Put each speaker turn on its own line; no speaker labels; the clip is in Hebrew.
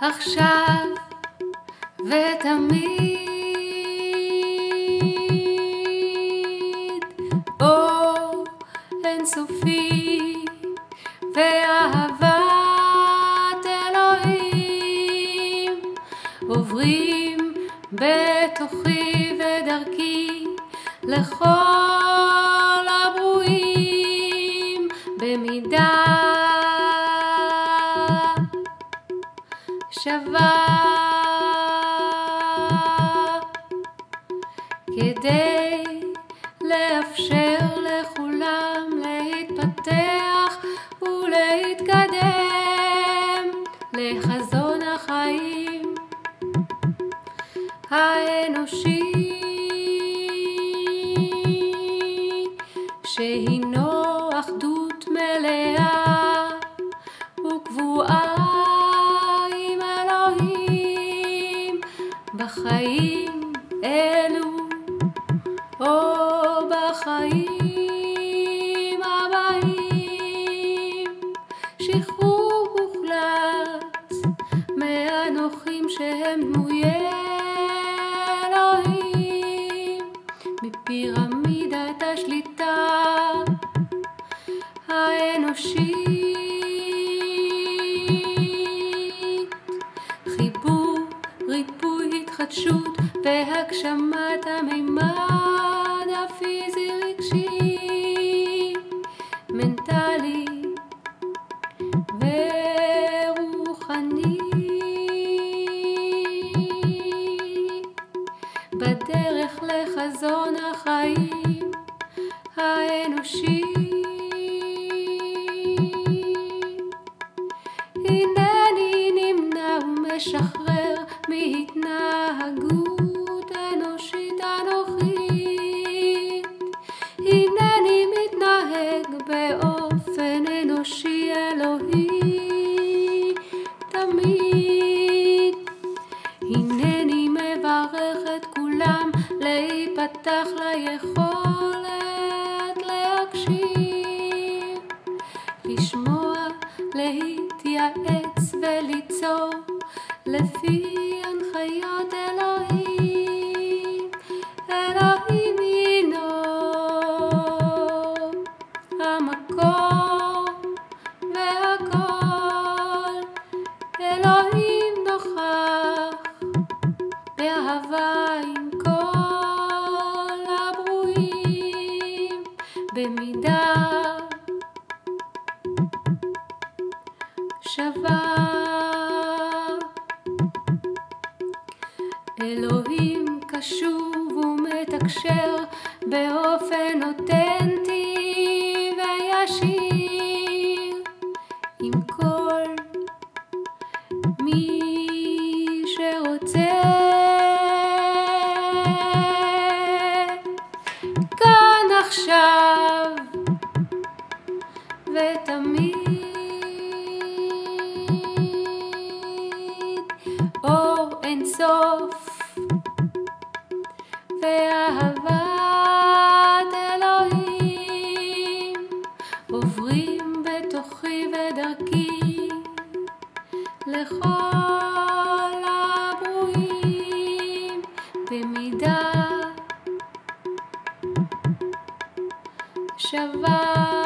עכשיו ותמיד. אור אינסופי ואהבת אלוהים עוברים בתוכי ודרכי לכל הברואים במידה שווה כדי לאפשר לכולם להתפתח ולהתקדם לחזון החיים האנושי שהינו אחדות מלאה בחיים אלו או בחיים הבאים. שחרור מוחלט מהנוחים שהם דמויי אלוהים. מפירמידת השליטה האנושית והגשמת המימד הפיזי רגשי מנטלי ורוחני. בדרך לחזון החיים האנושי. הנני נמנע ומשחרר להיפתח ליכולת להקשיב לשמוע, להתייעץ וליצור לפי הנחיות אלוהים. אלוהים הינו המקור והכל. אלוהים נוכח באהבה שווה. אלוהים קשוב ומתקשר באופן אותנטי וישיר עם כל מי שרוצה. כאן עכשיו ותמיד אינסוף ואהבת אלוהים עוברים בתוכי ודרכי לכל הברואים במידה שווה